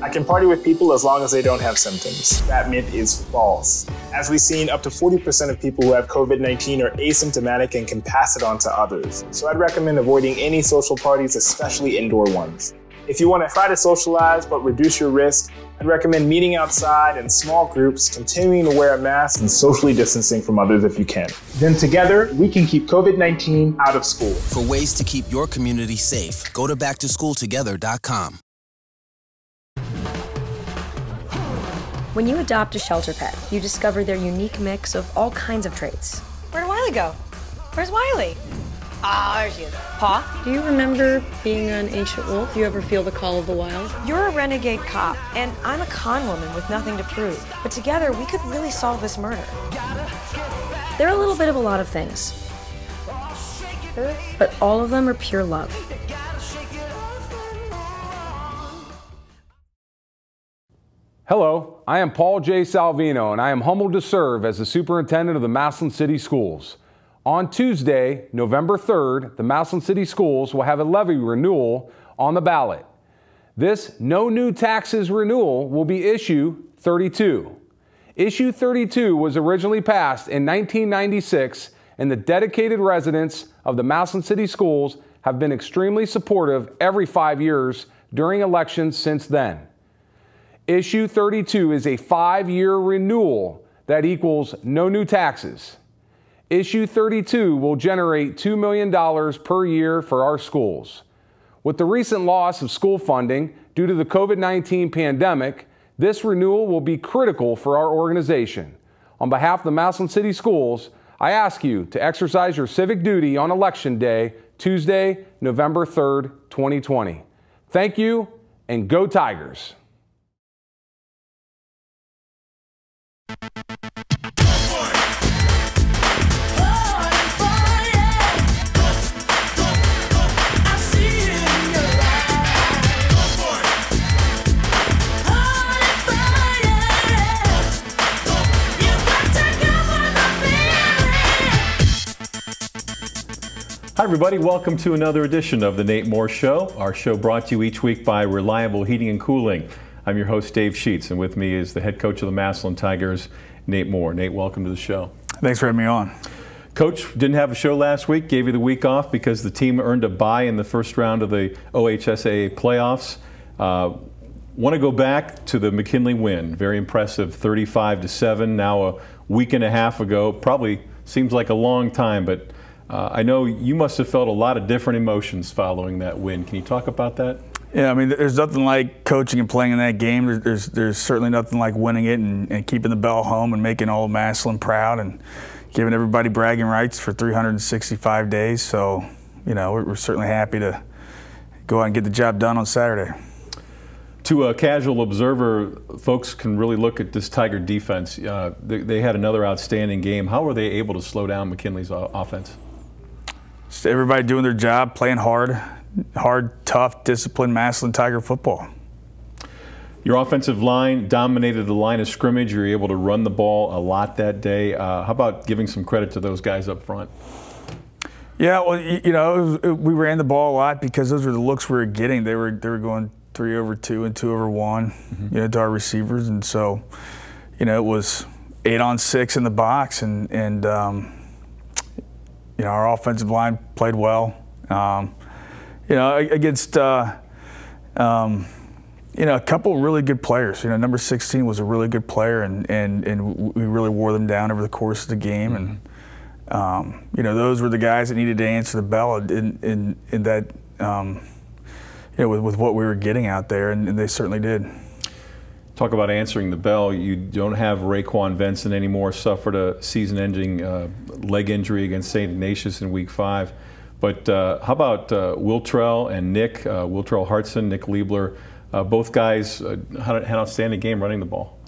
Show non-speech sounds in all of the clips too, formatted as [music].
I can party with people as long as they don't have symptoms. That myth is false. As we've seen, up to 40% of people who have COVID 19 are asymptomatic and can pass it on to others. So I'd recommend avoiding any social parties, especially indoor ones. If you want to try to socialize but reduce your risk, I'd recommend meeting outside in small groups, continuing to wear a mask, and socially distancing from others if you can. Then together, we can keep COVID 19 out of school. For ways to keep your community safe, go to backtoschooltogether.com. When you adopt a shelter pet, you discover their unique mix of all kinds of traits. Where'd Wiley go? Where's Wiley? Ah, there she is. Paw? Do you remember being an ancient wolf? Do you ever feel the call of the wild? You're a renegade cop, and I'm a con woman with nothing to prove. But together, we could really solve this murder. They're a little bit of a lot of things. But all of them are pure love. Hello, I am Paul J. Salvino, and I am humbled to serve as the superintendent of the Massillon City Schools. On Tuesday, November 3rd, the Massillon City Schools will have a levy renewal on the ballot. This no new taxes renewal will be issue 32. Issue 32 was originally passed in 1996, and the dedicated residents of the Massillon City Schools have been extremely supportive every five years during elections since then. Issue 32 is a five year renewal that equals no new taxes. Issue 32 will generate $2 million per year for our schools. With the recent loss of school funding due to the COVID 19 pandemic, this renewal will be critical for our organization. On behalf of the Massillon City Schools, I ask you to exercise your civic duty on Election Day, Tuesday, November 3rd, 2020. Thank you, and go Tigers! Hi, everybody. Welcome to another edition of The Nate Moore Show. Our show brought to you each week by Reliable Heating and Cooling. I'm your host, Dave Sheets, and with me is the head coach of the Massillon Tigers, Nate Moore. Nate, welcome to the show. Thanks for having me on. Coach didn't have a show last week, gave you the week off because the team earned a bye in the first round of the OHSAA playoffs. Uh, Want to go back to the McKinley win? Very impressive, 35 to seven. Now a week and a half ago, probably seems like a long time, but uh, I know you must have felt a lot of different emotions following that win. Can you talk about that? Yeah, I mean, there's nothing like coaching and playing in that game. There's there's, there's certainly nothing like winning it and, and, keeping the bell home and making all Massillon proud and giving everybody bragging rights for 365 days. So, you know, we're, we're certainly happy to go out and get the job done on Saturday. To a casual observer, folks can really look at this Tiger defense. Uh, they, they, had another outstanding game. How were they able to slow down McKinley's offense? Just everybody doing their job, playing hard, hard, tough, disciplined Massillon Tiger football. Your offensive line dominated the line of scrimmage. You were able to run the ball a lot that day. Uh, how about giving some credit to those guys up front? Yeah, well, you know, we ran the ball a lot because those were the looks we were getting. They were they were going three over two and two over one, mm-hmm. you know, to our receivers, and so, you know, it was eight on six in the box, and and um, you know, our offensive line played well. Um, you know, against uh, um, you know a couple really good players. You know, number 16 was a really good player, and and and we really wore them down over the course of the game. And um, you know, those were the guys that needed to answer the bell in in, in that. Um, you know, with, with what we were getting out there, and, and they certainly did talk about answering the bell. You don't have Raquan Venson anymore. Suffered a season-ending uh, leg injury against St. Ignatius in Week Five. But uh, how about uh, Wiltrell and Nick, uh, Wiltrell Hartson, Nick Liebler, uh, both guys uh, had an outstanding game running the ball.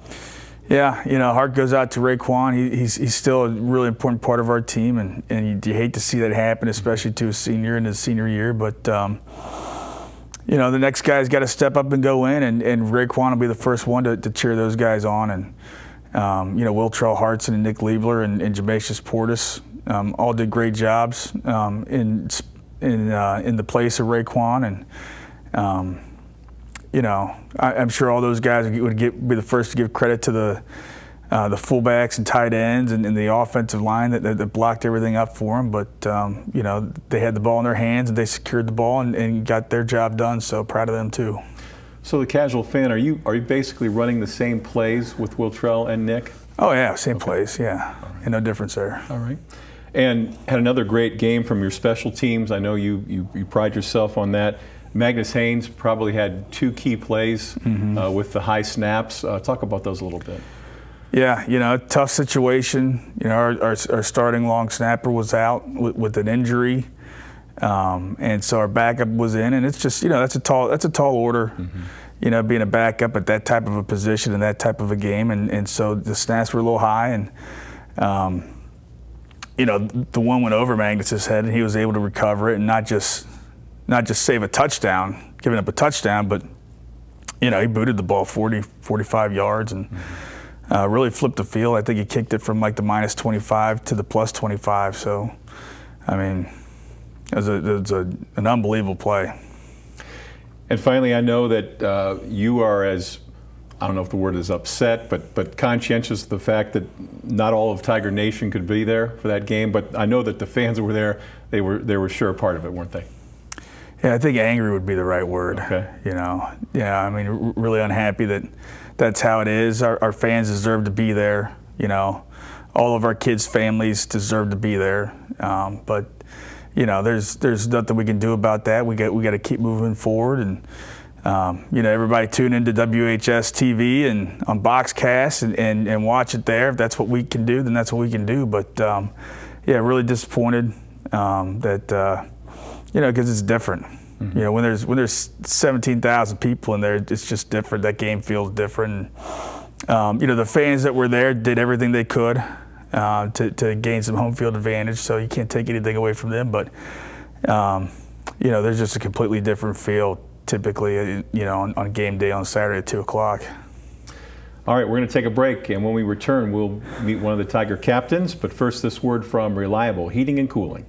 Yeah, you know, heart goes out to Raquan. He, he's, he's still a really important part of our team, and, and you, you, hate to see that happen, especially to a senior in his senior year. But um, you know, the next guy's got to step up and go in, and, and Raquan will be the first one to, to cheer those guys on. And, um, you know, Will Wiltrell Hartson and Nick Liebler and, and Jamasius Portis um, all did great jobs um, in in uh, in the place of Raquan. And, um, you know, I, am sure all those guys would get, be the first to give credit to the uh, the fullbacks and tight ends and, and the offensive line that, that, that, blocked everything up for them. But um, you know, they had the ball in their hands and they secured the ball and, and got their job done. So proud of them too. So the casual fan, are you are you basically running the same plays with Wiltrell and Nick? Oh yeah, same okay. plays. Yeah, right. and no difference there. All right. And had another great game from your special teams. I know you, you, you pride yourself on that. Magnus Haynes probably had two key plays mm-hmm. uh, with the high snaps. Uh, talk about those a little bit. Yeah, you know, tough situation. You know, our, our, our starting long snapper was out with, with an injury, um, and so our backup was in, and it's just you know that's a tall that's a tall order. Mm-hmm. You know, being a backup at that type of a position in that type of a game, and, and so the snaps were a little high, and um, you know the one went over Magnus's head, and he was able to recover it, and not just not just save a touchdown, giving up a touchdown, but you know he booted the ball 40, 45 yards, and. Mm-hmm uh, really flipped the field. I think he kicked it from like the minus 25 to the plus 25. So, I mean, it was, a, it was a, an unbelievable play. And finally, I know that uh, you are as I don't know if the word is upset, but but conscientious of the fact that not all of Tiger Nation could be there for that game. But I know that the fans who were there, they were they were sure a part of it, weren't they? Yeah, I think angry would be the right word. Okay. You know, yeah, I mean, really unhappy that that's how it is. Our, our fans deserve to be there. You know, all of our kids' families deserve to be there. Um, but you know, there's there's nothing we can do about that. We got we got to keep moving forward, and um, you know, everybody tune into WHS TV and on Boxcast and, and, and watch it there. If that's what we can do, then that's what we can do. But um, yeah, really disappointed um, that uh, you know because it's different. Mm-hmm. You know, when there's when there's 17,000 people in there, it's just different. That game feels different. Um, you know, the fans that were there did everything they could uh, to, to gain some home field advantage. So you can't take anything away from them. But um, you know, there's just a completely different feel typically. Uh, you know, on, on game day on Saturday at two o'clock. All right, we're going to take a break, and when we return, we'll meet one of the Tiger captains. But first, this word from Reliable Heating and Cooling.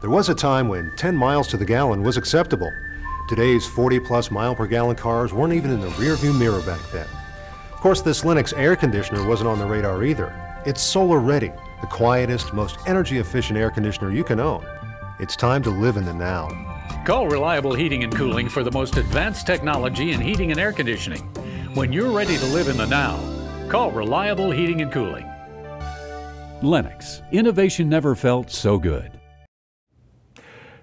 There was a time when 10 miles to the gallon was acceptable. Today's 40 plus mile per gallon cars weren't even in the rearview mirror back then. Of course, this Lennox air conditioner wasn't on the radar either. It's solar ready, the quietest, most energy efficient air conditioner you can own. It's time to live in the now. Call Reliable Heating and Cooling for the most advanced technology in heating and air conditioning. When you're ready to live in the now, call Reliable Heating and Cooling. Lennox, innovation never felt so good.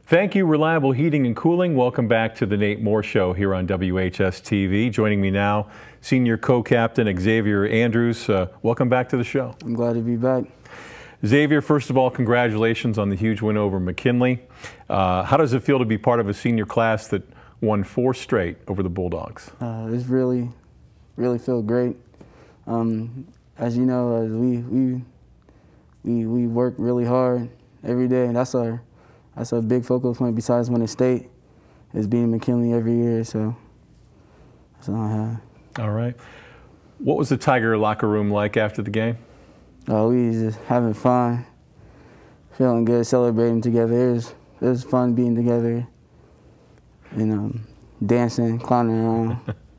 Thank you, Reliable Heating and Cooling. Welcome back to the Nate Moore Show here on WHS TV. Joining me now, Senior Co-Captain Xavier Andrews. Uh, welcome back to the show. I'm glad to be back. Xavier, first of all, congratulations on the huge win over McKinley. Uh, how does it feel to be part of a senior class that won four straight over the Bulldogs? Uh, it's really, really feel great. Um, as you know, uh, we we we we work really hard every day, and that's our that's a big focal point besides winning state is being McKinley every year. So that's all I have. All right. What was the Tiger locker room like after the game? Oh, we was just having fun, feeling good, celebrating together. It was, it was fun being together and um, dancing, clowning around.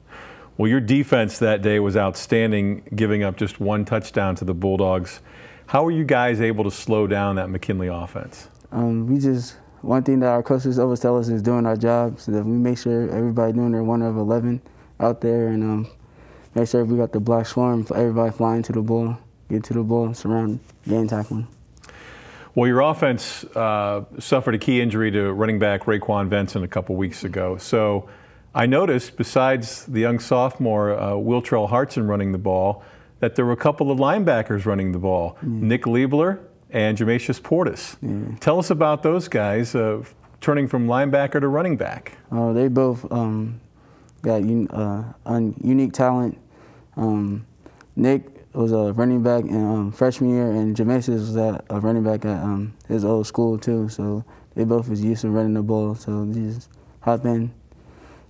[laughs] well, your defense that day was outstanding, giving up just one touchdown to the Bulldogs. How were you guys able to slow down that McKinley offense? Um, we just one thing that our coaches always tell us is doing our job, so that we make sure everybody doing their one of eleven out there, and um, make sure we got the black swarm for everybody flying to the ball, get to the ball, surround, game tackling. Well, your offense uh, suffered a key injury to running back Raquan Venson a couple weeks ago. So I noticed, besides the young sophomore uh, Wiltrell Hartson running the ball, that there were a couple of linebackers running the ball. Mm. Nick Liebler and Jamasius Portis. Yeah. Tell us about those guys uh, turning from linebacker to running back. Oh, they both um, got un- uh, un- unique talent. Um, Nick was a running back in um, freshman year, and Jamasius was a, a running back at um, his old school too. So they both was used to running the ball. So just hop in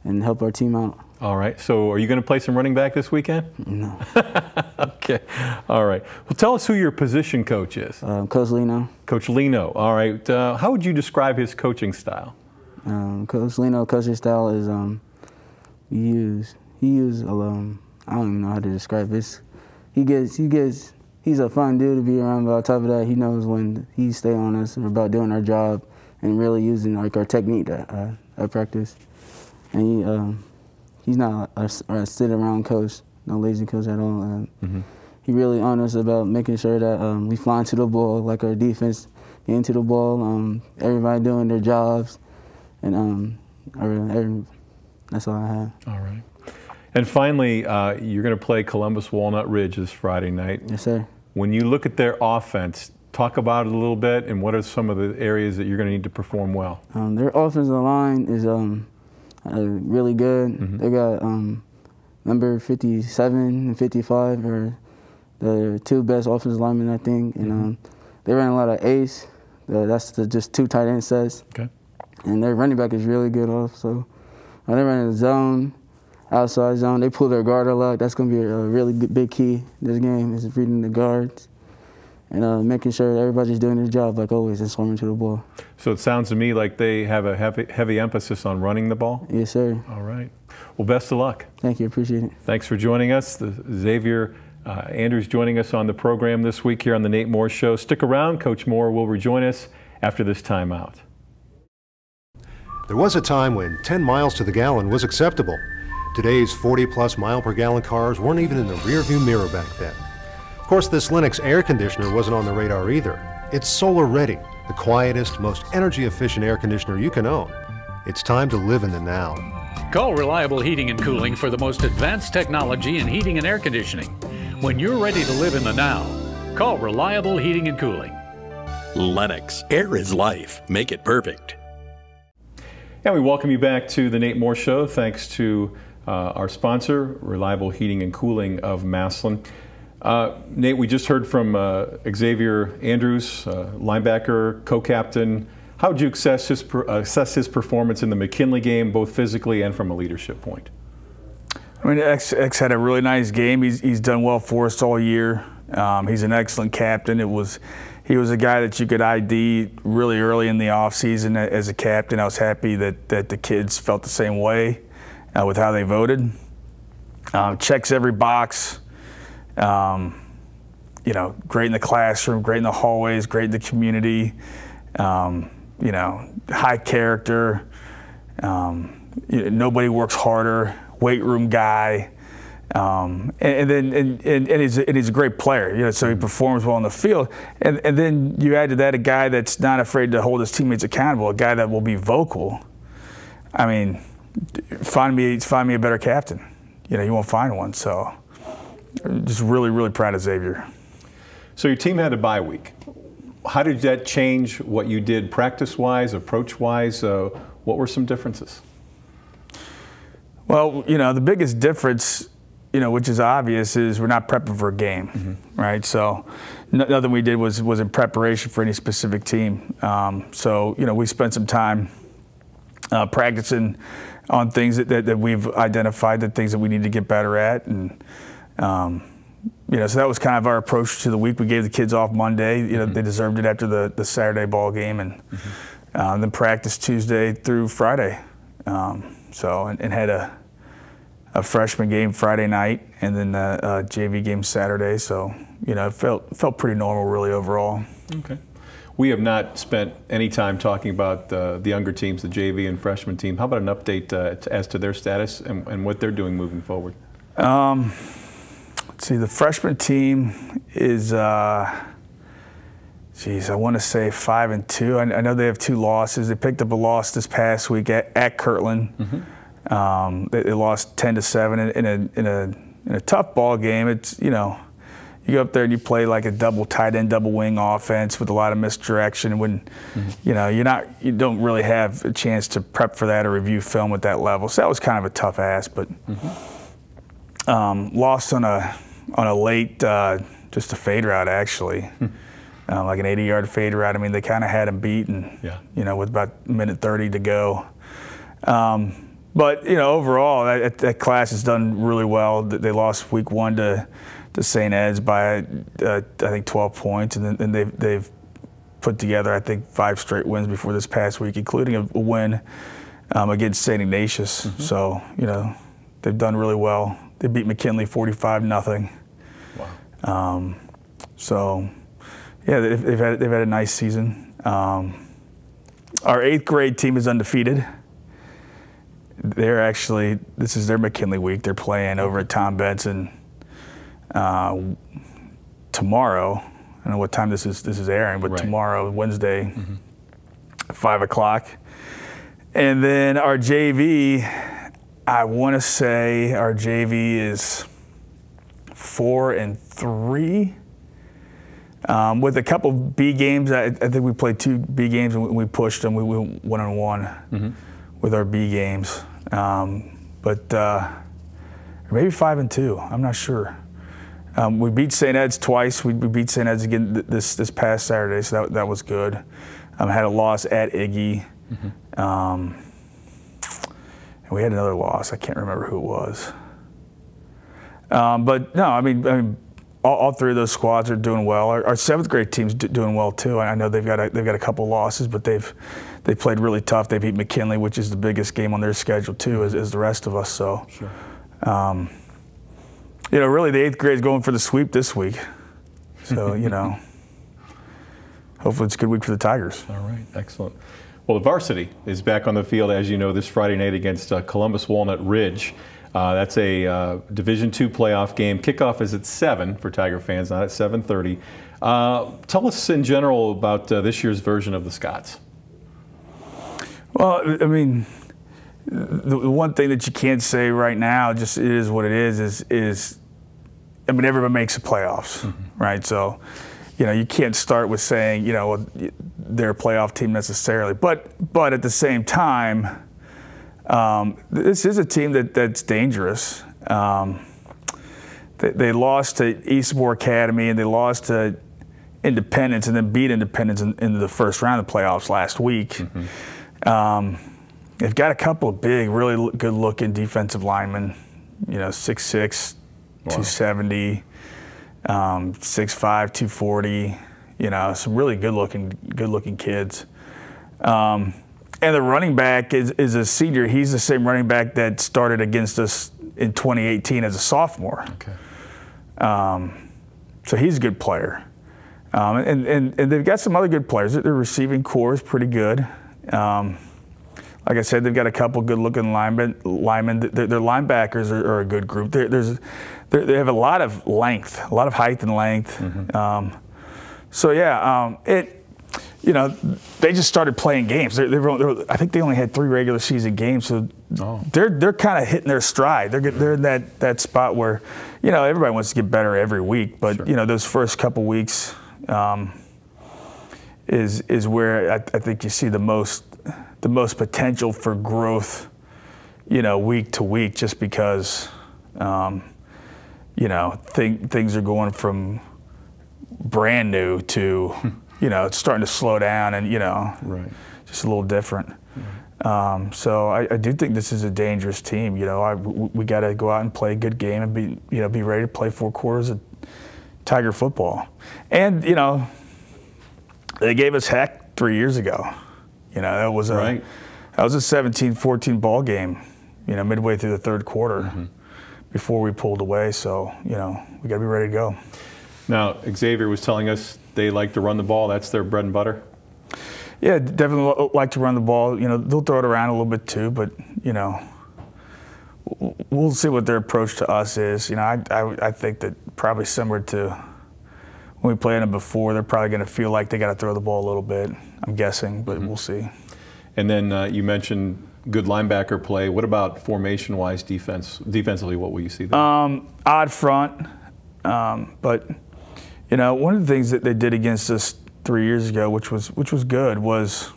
and help our team out. All right. So are you going to play some running back this weekend? No. [laughs] okay. All right. Well, tell us who your position coach is. Um, coach Lino. Coach Lino. All right. Uh, how would you describe his coaching style? Um, coach Lino coaching style is um, we use. He use um, I don't even know how to describe it. He gets he gets he's a fun dude to be around. But on top of that, he knows when he stay on us about doing our job and really using like our technique that I, I practice. And he um, he's not a, a sit around coach, no lazy coach at all. mm -hmm. He really on us about making sure that um, we fly into the ball, like our defense into the ball, um, everybody doing their jobs, and um, every, every, that's all I have. All right. And finally, uh, you're going to play Columbus Walnut Ridge this Friday night. Yes, sir. When you look at their offense, talk about it a little bit, and what are some of the areas that you're going to need to perform well? Um, their offensive line is um, uh, really good. Mm -hmm. They got um, number 57 and 55 are the two best offensive linemen, I think, and mm -hmm. they ran a lot of ace. Uh, that's the, just two tight end sets. Okay. And their running back is really good also. When they run in the zone, outside zone. They pull their guard a lot. That's going to be a really big key this game is reading the guards and uh, making sure everybody's doing their job like always and swarming to the ball. So it sounds to me like they have a heavy, heavy emphasis on running the ball? Yes, sir. All right. Well, best of luck. Thank you. Appreciate it. Thanks for joining us. The Xavier uh, Andrews joining us on the program this week here on the Nate Moore Show. Stick around. Coach Moore will rejoin us after this timeout. There was a time when 10 miles to the gallon was acceptable. Today's 40 plus mile per gallon cars weren't even in the rearview mirror back then. Of course, this Lennox air conditioner wasn't on the radar either. It's solar ready, the quietest, most energy efficient air conditioner you can own. It's time to live in the now. Call Reliable Heating and Cooling for the most advanced technology in heating and air conditioning. When you're ready to live in the now, call Reliable Heating and Cooling. Lennox, air is life. Make it perfect. And we welcome you back to the Nate Moore Show. Thanks to our sponsor, Reliable Heating and Cooling of Massillon. Uh, Nate, we just heard from uh, Xavier Andrews, uh, linebacker, co-captain. How would you assess his, assess his performance in the McKinley game, both physically and from a leadership point? I mean, X, X had a really nice game. He's, he's done well for us all year. Um, he's an excellent captain. It was he was a guy that you could ID really early in the offseason as a captain. I was happy that, that the kids felt the same way uh, with how they voted. Um, checks every box. Um, you know, great in the classroom, great in the hallways, great in the community. Um, you know, high character. Um, you know, nobody works harder. Weight room guy. Um, and, and, then and, and, and, he's, and he's a great player, you know, so he performs well on the field. And, and then you add to that a guy that's not afraid to hold his teammates accountable, a guy that will be vocal. I mean, find me find me a better captain. You know, you won't find one. So, just really really proud of Xavier. So your team had a bye week. How did that change what you did practice wise, approach wise? Uh, what were some differences? Well, you know, the biggest difference, you know, which is obvious, is we're not prepping for a game, mm-hmm. right? So, nothing we did was was in preparation for any specific team. Um, so, you know, we spent some time uh, practicing on things that, that, that, we've identified, the things that we need to get better at. And, um, you know, so that was kind of our approach to the week. We gave the kids off Monday. You know, mm-hmm. they deserved it after the, the Saturday ball game, and mm-hmm. uh, then practice Tuesday through Friday. Um, so and, and, had a a freshman game Friday night, and then a, a JV game Saturday. So you know, it felt felt pretty normal, really overall. Okay. We have not spent any time talking about the younger teams, the JV and freshman team. How about an update uh, as to their status and, and, what they're doing moving forward? Um, let's see, the freshman team is, uh, geez, I want to say five and two. I, I, know they have two losses. They picked up a loss this past week at, at Kirtland. Mm-hmm. Um, they, they, lost ten to seven in, in, a in a in a tough ball game. It's you know you go up there and you play like a double tight end, double wing offense with a lot of misdirection. When mm-hmm. you know you're not, you don't really have a chance to prep for that or review film at that level. So that was kind of a tough ass, but mm-hmm. um, lost on a on a late, uh, just a fade route actually, hmm. uh, like an 80 yard fade route. I mean, they kind of had him beaten. Yeah. You know, with about a minute 30 to go. Um, but you know, overall, that, that class has done really well. They lost week one to to St. Ed's by uh, I think 12 points, and then they've they've put together I think five straight wins before this past week, including a, win um, against St. Ignatius. Mm-hmm. So you know they've done really well. They beat McKinley 45 nothing. Wow. Um, so, yeah, they've, they've, had they've had a nice season. Um, our eighth grade team is undefeated. They're actually this is their McKinley week. They're playing over at Tom Benson uh, tomorrow. I don't know what time this is this is airing, but Right. tomorrow, Wednesday, five o'clock. And then our JV, I want to say our JV is four and three. Um, with a couple B games, I, I think we played two B games and we, we pushed them. We went one on one with our B games, um, but uh, maybe five and two. I'm not sure. Um, we beat St. Ed's twice. We, we beat St. Ed's again th- this this past Saturday, so that, that was good. Um, had a loss at Iggy. Um, and we had another loss. I can't remember who it was. Um, but no, I mean, I mean, all, all three of those squads are doing well. Our, our seventh grade team's do, doing well too. I know they've got a, they've got a couple losses, but they've they played really tough. They beat McKinley, which is the biggest game on their schedule too, as, as the rest of us. So, um, you know, really the eighth grade is going for the sweep this week. So [laughs] you know, hopefully it's a good week for the Tigers. All right, excellent. Well, the varsity is back on the field, as you know, this Friday night against uh, Columbus Walnut Ridge. Uh, that's a uh, Division two playoff game. Kickoff is at seven for Tiger fans, not at 7:30. Uh, tell us in general about uh, this year's version of the Scots. Well, I mean, the, the one thing that you can't say right now, just it is what it is, is is I mean, everybody makes the playoffs, right? So, you know, you can't start with saying, you know, they're a playoff team necessarily, but but at the same time, um, this is a team that that's dangerous. Um, they, they lost to Eastmoor Academy and they lost to Independence and then beat Independence in, in the first round of the playoffs last week. Um, they've got a couple of big, really good-looking defensive linemen. You know, 6'6", 270, um, 6'5", 240. You know, some really good-looking, good-looking kids. Um, and the running back is, is a senior. He's the same running back that started against us in 2018 as a sophomore. Okay. Um, so he's a good player. Um, and, and, and they've got some other good players. Their receiving corps is pretty good. Um, like I said, they've got a couple good-looking linemen. linemen. Their, their linebackers are, are a good group. There there's, they're, they have a lot of length, a lot of height and length. Um, so yeah, um, it. You know, they just started playing games. They're, they're, they're, I think they only had three regular season games, so they're they're kind of hitting their stride. They're they're in that that spot where, you know, everybody wants to get better every week, but you know, those first couple weeks. Um, is is where I, I think you see the most the most potential for growth, you know, week to week, just because, um, you know, thing, things are going from brand new to, you know, it's starting to slow down and you know, Right. just a little different. Um, so I, I do think this is a dangerous team. You know, I, we, we got to go out and play a good game and be, you know, be ready to play four quarters of Tiger football. And you know, they gave us heck three years ago. You know, that was a Right. that was a 17-14 ball game. You know, midway through the third quarter, mm-hmm. before we pulled away. So you know, we got to be ready to go. Now, Xavier was telling us they like to run the ball. That's their bread and butter. Yeah, definitely like to run the ball. You know, they'll throw it around a little bit too, but you know, we'll see what their approach to us is. You know, I I, I think that probably similar to when we played them before, they're probably going to feel like they got to throw the ball a little bit. I'm guessing, but we'll see. And then uh, you mentioned good linebacker play. What about formation-wise defense? Defensively, what will you see there? Um, odd front, um, but you know, one of the things that they did against us three years ago, which was which was good, was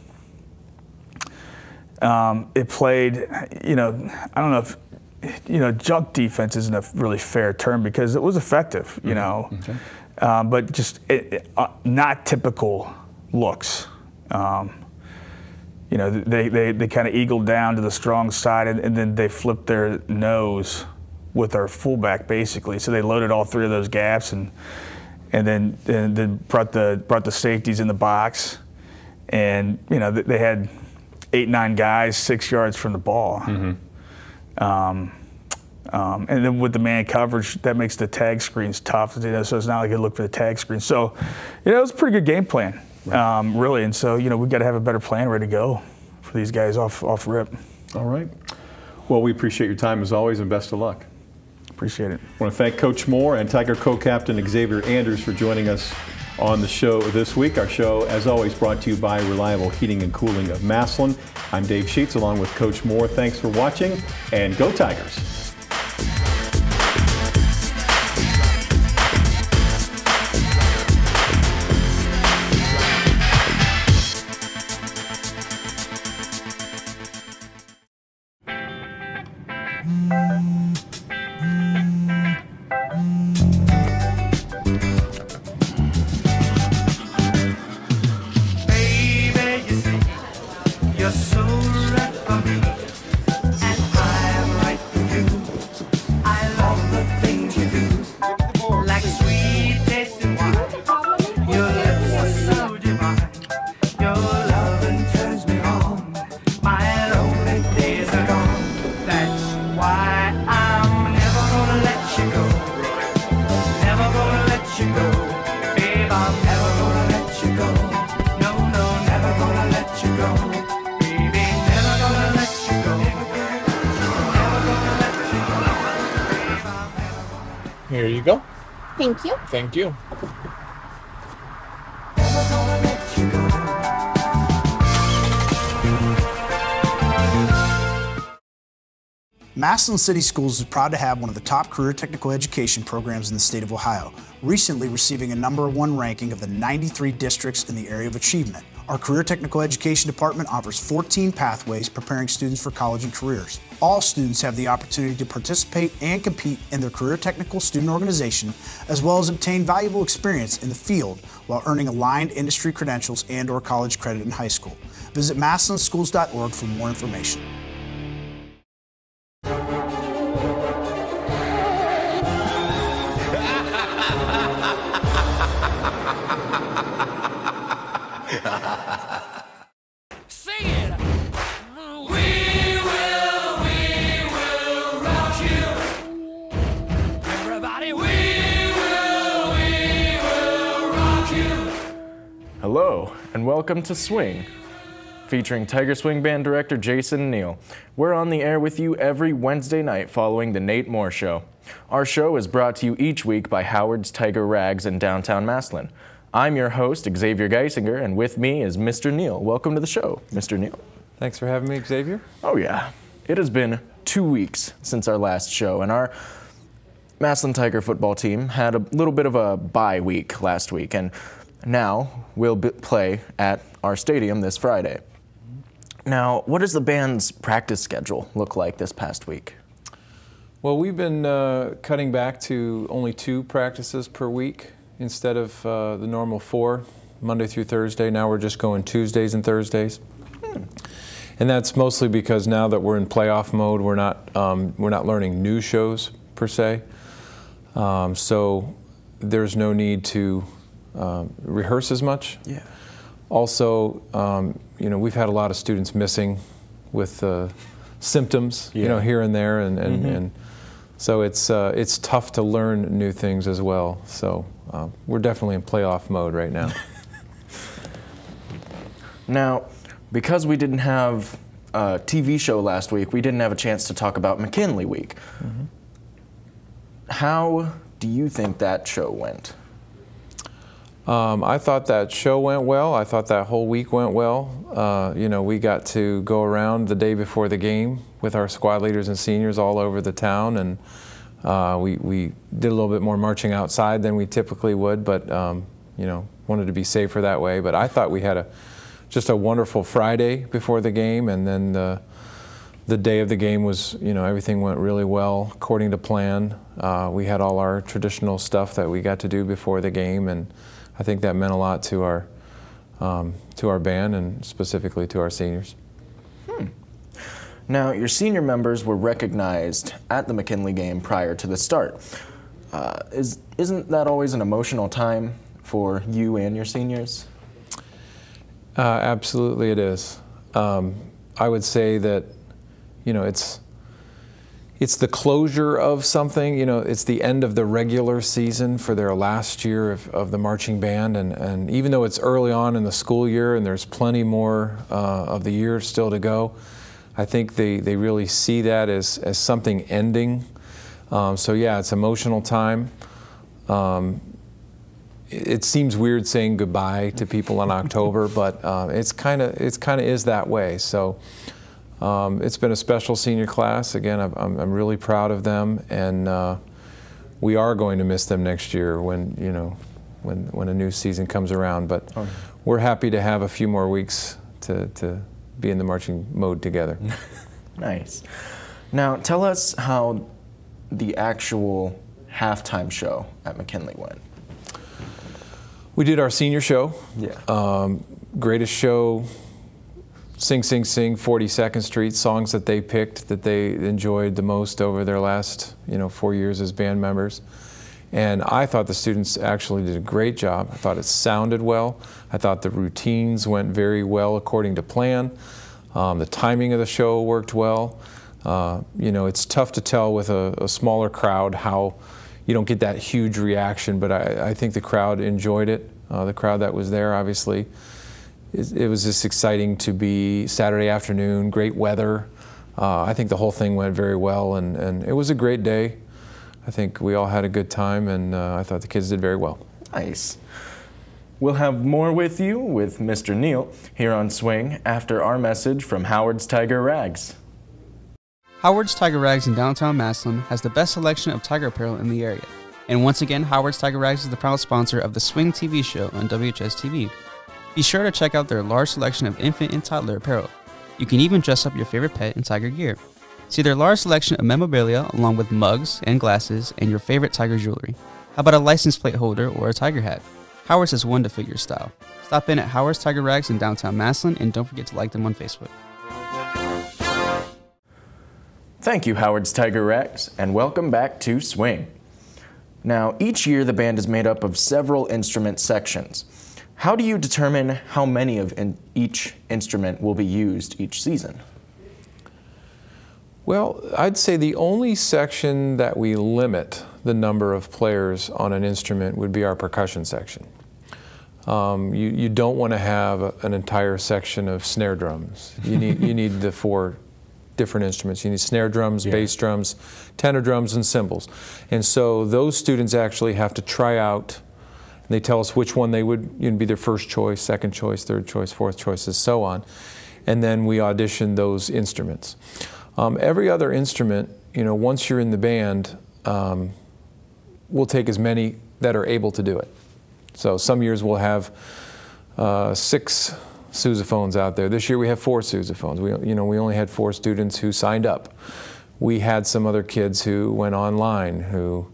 um, it played. You know, I don't know if you know junk defense isn't a really fair term because it was effective. You know, um, but just it, it, uh, not typical looks. Um, you know, they, they, they kind of eagled down to the strong side and, and then they flipped their nose with our fullback basically. So they loaded all three of those gaps and and then and then brought the brought the safeties in the box, and you know they had eight nine guys six yards from the ball. Um, Um, and then with the man coverage, that makes the tag screens tough. You know, so it's not like you look for the tag screen. So, you know, it was a pretty good game plan, um, really. And so, you know, we got to have a better plan ready to go for these guys off off rip. All right. Well, we appreciate your time as always, and best of luck. Appreciate it. I want to thank Coach Moore and Tiger co-captain Xavier Andrews for joining us on the show this week. Our show, as always, brought to you by Reliable Heating and Cooling of Massillon. I'm Dave Sheets along with Coach Moore. Thanks for watching, and go Tigers! Thank you. Thank you. Massillon City Schools is proud to have one of the top career technical education programs in the state of Ohio, recently receiving a number one ranking of the 93 districts in the area of achievement. Our Career Technical Education Department offers 14 pathways preparing students for college and careers. All students have the opportunity to participate and compete in their career technical student organization, as well as obtain valuable experience in the field while earning aligned industry credentials and or college credit in high school. Visit massillonschools.org for more information. And welcome to Swing, featuring Tiger Swing Band director Jason Neel. We're on the air with you every Wednesday night following The Nate Moore Show. Our show is brought to you each week by Howard's Tiger Rags in downtown Massillon. I'm your host, Xavier Geisinger, and with me is Mr. Neel. Welcome to the show, Mr. Neel. Thanks for having me, Xavier. Oh, yeah. It has been two weeks since our last show, and our Massillon Tiger football team had a little bit of a bye week last week, and now we'll be- play at our stadium this Friday. Now, what does the band's practice schedule look like this past week? Well, we've been uh, cutting back to only two practices per week instead of uh, the normal four, Monday through Thursday. Now we're just going Tuesdays and Thursdays. And that's mostly because now that we're in playoff mode, we're not um, we're not learning new shows per se. Um, so there's no need to um, rehearse as much. Yeah. Also, um, you know, we've had a lot of students missing with uh, symptoms, you know, here and there, and and, Mhm. and so it's uh, it's tough to learn new things as well. So uh, we're definitely in playoff mode right now. [laughs] Now, because we didn't have a TV show last week, we didn't have a chance to talk about McKinley Week. How do you think that show went? Um, I thought that show went well. I thought that whole week went well. Uh, you know, we got to go around the day before the game with our squad leaders and seniors all over the town, and uh, we, we did a little bit more marching outside than we typically would, but um, you know, wanted to be safer that way. But I thought we had a just a wonderful Friday before the game, and then the, the day of the game was, you know, everything went really well according to plan. Uh, we had all our traditional stuff that we got to do before the game, and I think that meant a lot to our um, to our band and specifically to our seniors. Now, your senior members were recognized at the McKinley game prior to the start. Uh, is, isn't that always an emotional time for you and your seniors? Uh, absolutely, it is. Um, I would say that, you know, it's it's the closure of something. You know, it's the end of the regular season for their last year of, of the marching band, and, and even though it's early on in the school year and there's plenty more uh, of the year still to go, I think they, they really see that as, as something ending. Um, so yeah, it's emotional time. Um, it, seems weird saying goodbye to people in October, [laughs] but uh, it's kind of it's kind of is that way. So. Um, it's been a special senior class. Again, I'm, I'm really proud of them, and uh, we are going to miss them next year when you know when when a new season comes around. But okay. we're happy to have a few more weeks to to be in the marching mode together. [laughs] nice. Now, tell us how the actual halftime show at McKinley went. We did our senior show. Yeah. Um, greatest show Sing Sing Sing 42nd Street songs that they picked that they enjoyed the most over their last you know four years as band members. And I thought the students actually did a great job. I thought it sounded well. I thought the routines went very well according to plan. Um, the timing of the show worked well. Uh, you know it's tough to tell with a, a, smaller crowd how you don't get that huge reaction but I, I think the crowd enjoyed it. Uh, the crowd that was there obviously it, was just exciting to be Saturday afternoon, great weather. Uh, I think the whole thing went very well, and, and it was a great day. I think we all had a good time, and uh, I thought the kids did very well. Nice. We'll have more with you with Mr. Neel here on Swing after our message from Howard's Tiger Rags. Howard's Tiger Rags in downtown Massillon has the best selection of tiger apparel in the area. And once again, Howard's Tiger Rags is the proud sponsor of the Swing TV show on WHS TV, be sure to check out their large selection of infant and toddler apparel. You can even dress up your favorite pet in tiger gear. See their large selection of memorabilia along with mugs and glasses and your favorite tiger jewelry. How about a license plate holder or a tiger hat? Howard's has one to fit your style. Stop in at Howard's Tiger Rags in downtown Massillon and don't forget to like them on Facebook. Thank you, Howard's Tiger Rags, and welcome back to Swing. Now, each year the band is made up of several instrument sections. How do you determine how many of in each instrument will be used each season? Well, I'd say the only section that we limit the number of players on an instrument would be our percussion section. Um, you, you don't want to have an entire section of snare drums. You need, you need the four different instruments. You need snare drums, yeah. bass drums, tenor drums, and cymbals. And so those students actually have to try out they tell us which one they would you know, be their first choice, second choice, third choice, fourth choice, and so on. And then we audition those instruments. Um, every other instrument, you know, once you're in the band, um, we'll take as many that are able to do it. So some years we'll have uh, six sousaphones out there. This year we have four sousaphones. We, you know, we only had four students who signed up. We had some other kids who went online who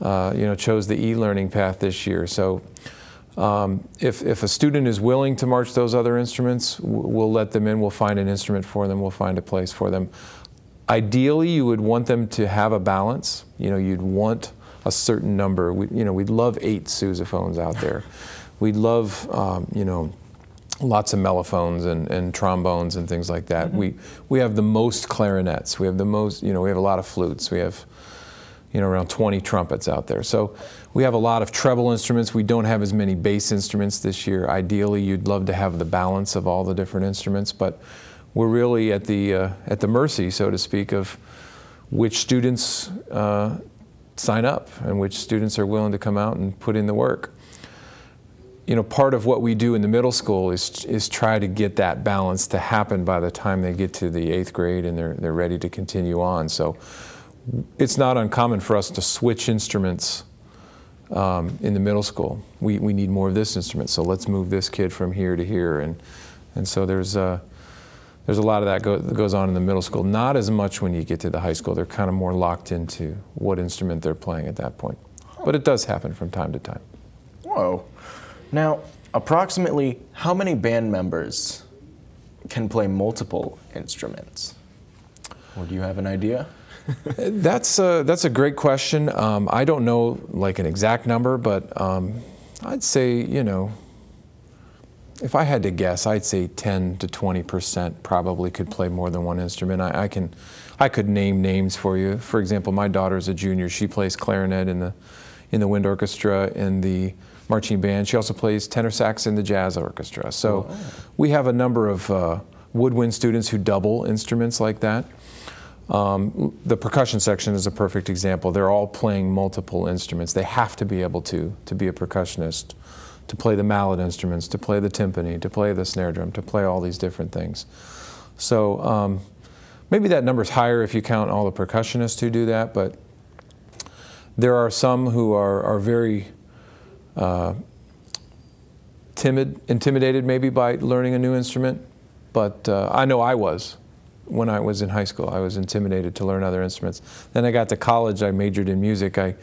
uh, you know, chose the e-learning path this year. So um, if, if a student is willing to march those other instruments, we'll let them in, we'll find an instrument for them, we'll find a place for them. Ideally, you would want them to have a balance. You know, you'd want a certain number. We, you know, we'd love eight sousaphones out there. We'd love, um, you know, lots of mellophones and, and trombones and things like that. Mm -hmm. We, we have the most clarinets. We have the most, you know, we have a lot of flutes. We have you know, around 20 trumpets out there. So we have a lot of treble instruments. We don't have as many bass instruments this year. Ideally, you'd love to have the balance of all the different instruments, but we're really at the, uh, at the mercy, so to speak, of which students uh, sign up and which students are willing to come out and put in the work. You know, part of what we do in the middle school is, is try to get that balance to happen by the time they get to the eighth grade and they're, they're ready to continue on. So it's not uncommon for us to switch instruments um, in the middle school. We, we need more of this instrument, so let's move this kid from here to here. And, and so there's, uh, there's a lot of that, go, that goes on in the middle school. Not as much when you get to the high school. They're kind of more locked into what instrument they're playing at that point. But it does happen from time to time. Whoa. Now, approximately how many band members can play multiple instruments? Or do you have an idea? [laughs] that's a, that's a great question. Um, I don't know like an exact number, but um, I'd say you know if I had to guess, I'd say 10 to 20 percent probably could play more than one instrument. I, I, can, I could name names for you. For example, my daughter's a junior. She plays clarinet in the, in the wind orchestra, in the marching band. She also plays tenor sax in the jazz orchestra. So oh. we have a number of uh, woodwind students who double instruments like that. Um, the percussion section is a perfect example. They're all playing multiple instruments. They have to be able to to be a percussionist, to play the mallet instruments, to play the timpani, to play the snare drum, to play all these different things. So um, maybe that number is higher if you count all the percussionists who do that, but there are some who are, are very uh, timid, intimidated maybe by learning a new instrument, but uh, I know I was when I was in high school. I was intimidated to learn other instruments. Then I got to college, I majored in music. I,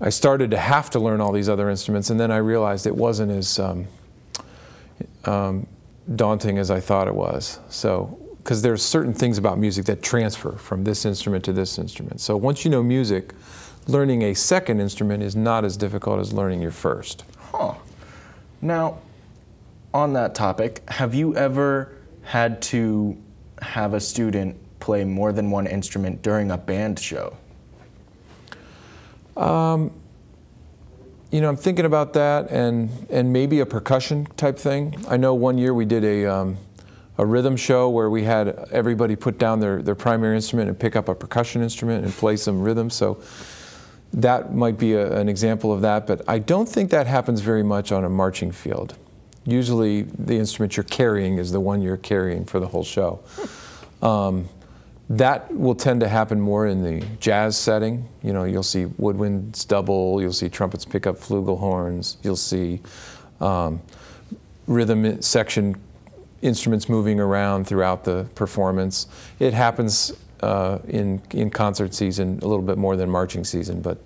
I started to have to learn all these other instruments, and then I realized it wasn't as um, um, daunting as I thought it was. So, because there's certain things about music that transfer from this instrument to this instrument. So once you know music, learning a second instrument is not as difficult as learning your first. Huh. Now, on that topic, have you ever had to have a student play more than one instrument during a band show? Um, you know, I'm thinking about that and, and maybe a percussion type thing. I know one year we did a, um, a rhythm show where we had everybody put down their, their primary instrument and pick up a percussion instrument and play some rhythm. So that might be a, an example of that, but I don't think that happens very much on a marching field usually the instrument you're carrying is the one you're carrying for the whole show. Um, that will tend to happen more in the jazz setting. You know, you'll see woodwinds double, you'll see trumpets pick up flugelhorns, you'll see um, rhythm section instruments moving around throughout the performance. It happens uh, in, in concert season a little bit more than marching season, but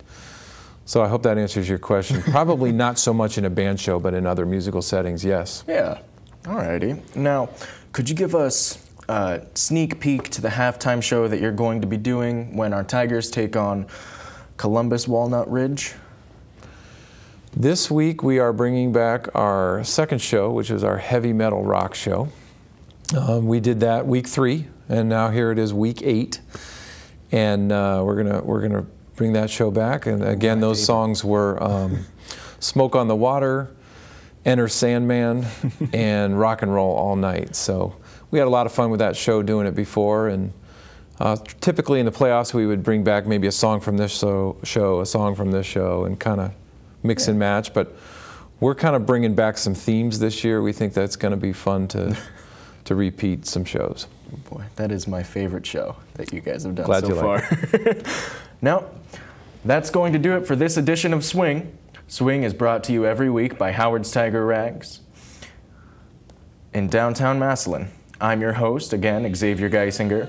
so I hope that answers your question. [laughs] Probably not so much in a band show, but in other musical settings, yes. Yeah. Alrighty. Now, could you give us a sneak peek to the halftime show that you're going to be doing when our Tigers take on Columbus Walnut Ridge? This week we are bringing back our second show, which is our heavy metal rock show. Um, we did that week three, and now here it is week eight, and uh, we're gonna we're gonna bring that show back. And again, those songs were um, [laughs] Smoke on the Water, Enter Sandman, and [laughs] Rock and Roll All Night. So we had a lot of fun with that show doing it before. And uh, typically in the playoffs, we would bring back maybe a song from this show, show a song from this show, and kind of mix yeah. and match. But we're kind of bringing back some themes this year. We think that's going to be fun to, [laughs] to repeat some shows. boy, that is my favorite show that you guys have done Glad so far. Now, that's going to do it for this edition of Swing. Swing is brought to you every week by Howard's Tiger Rags in downtown Massillon. I'm your host, again, Xavier Geisinger.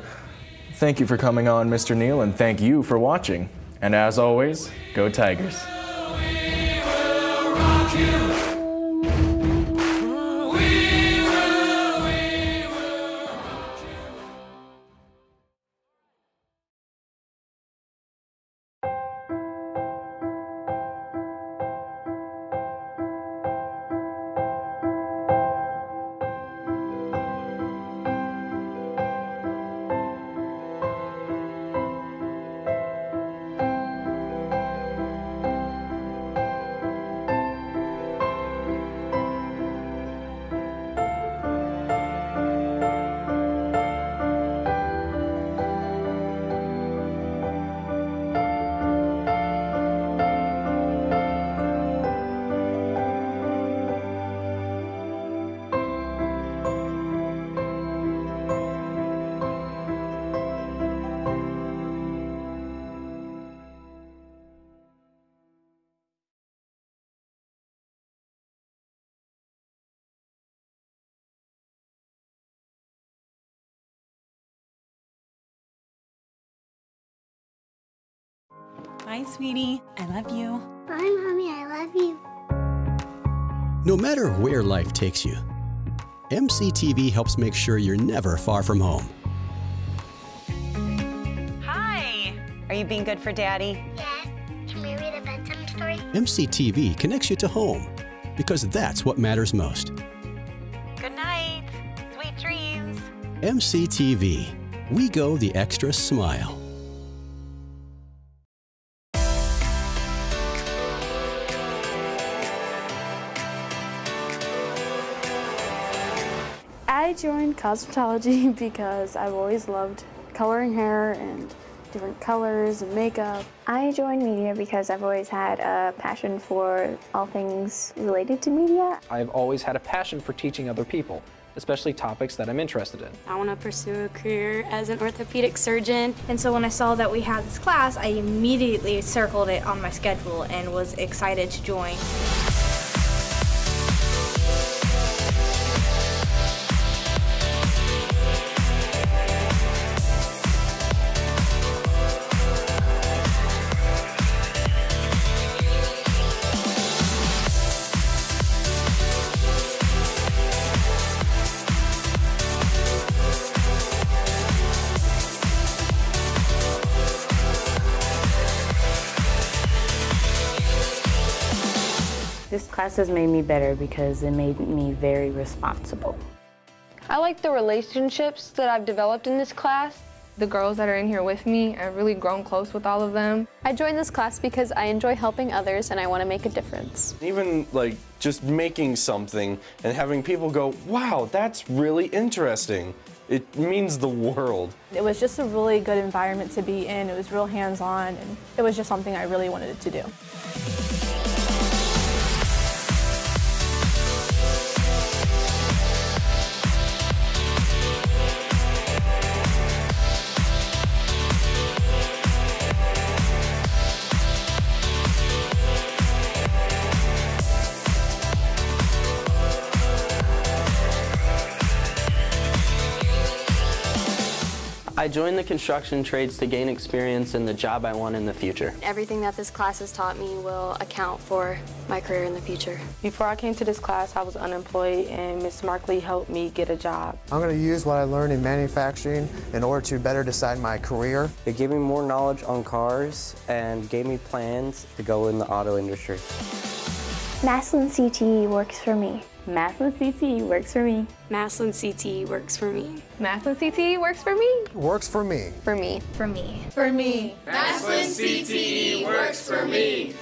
Thank you for coming on, Mr. Neel, and thank you for watching. And as always, go Tigers. Hi, sweetie. I love you. Bye, Mommy. I love you. No matter where life takes you, MCTV helps make sure you're never far from home. Hi. Are you being good for Daddy? Yes. Can we read a bedtime story? MCTV connects you to home because that's what matters most. Good night. Sweet dreams. MCTV. We go the extra smile. I joined cosmetology [laughs] because I've always loved coloring hair and different colors and makeup. I joined media because I've always had a passion for all things related to media. I've always had a passion for teaching other people, especially topics that I'm interested in. I want to pursue a career as an orthopedic surgeon. And so when I saw that we had this class, I immediately circled it on my schedule and was excited to join. This class has made me better because it made me very responsible. I like the relationships that I've developed in this class. The girls that are in here with me, I've really grown close with all of them. I joined this class because I enjoy helping others and I want to make a difference. Even like just making something and having people go, wow, that's really interesting. It means the world. It was just a really good environment to be in. It was real hands-on and it was just something I really wanted to do. I joined the construction trades to gain experience in the job I want in the future. Everything that this class has taught me will account for my career in the future. Before I came to this class, I was unemployed and Ms. Markley helped me get a job. I'm going to use what I learned in manufacturing in order to better decide my career. It gave me more knowledge on cars and gave me plans to go in the auto industry. Massillon CTE works for me. Massillon CTE works for me. Massillon CTE works for me. Massillon CTE works for me. Works for me. For me. For me. For me. Massillon CTE works for me.